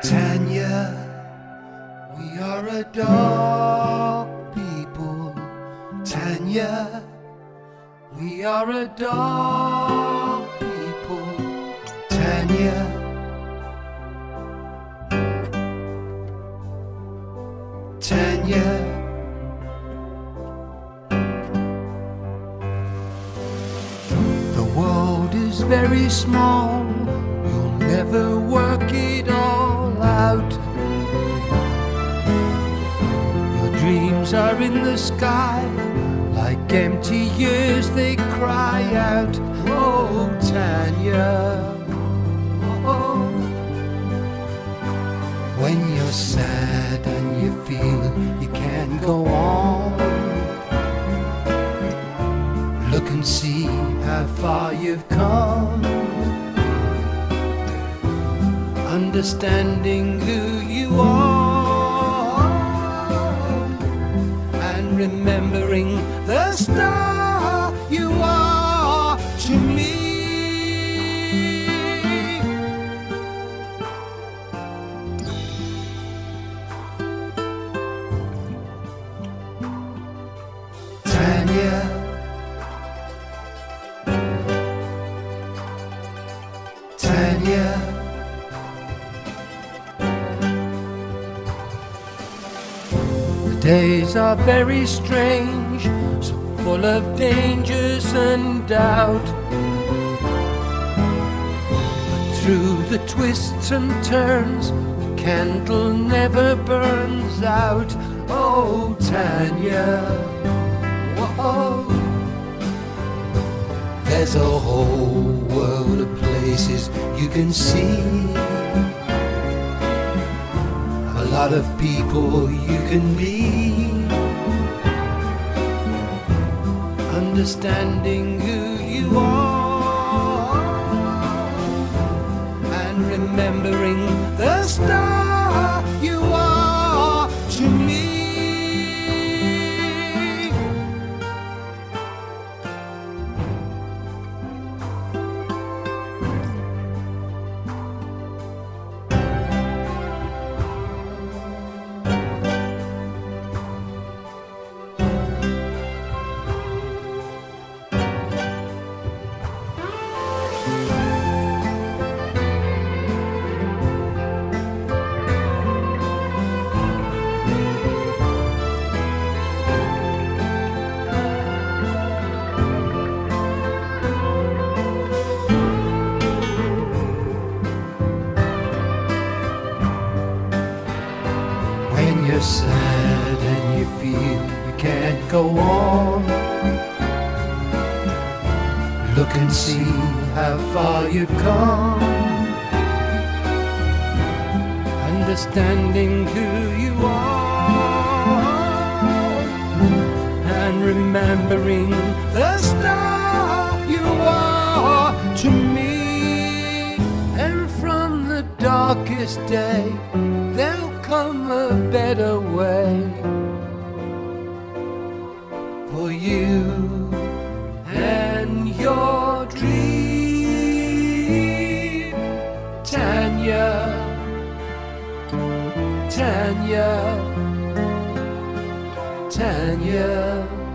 Tanya, we are a dog people. Tanya, we are a dog people. Tanya. Tanya. The world is very small, you'll never work it all are in the sky, like empty years they cry out. Oh, Tanya. When you're sad and you feel you can't go on. Look and see how far you've come. Understanding who you are remembering the star you are to me. Tanya. Days are very strange, so full of dangers and doubt. But through the twists and turns, the candle never burns out. Oh, Tanya. Whoa. There's a whole world of places you can see. Lot of people you can be. Understanding who you are and remembering the star you are you're sad and you feel you can't go on, look and see how far you've come. Understanding who you are and remembering the star you are to me. And from the darkest day, there'll come a better way for you and your dream. Tanya, Tanya, Tanya.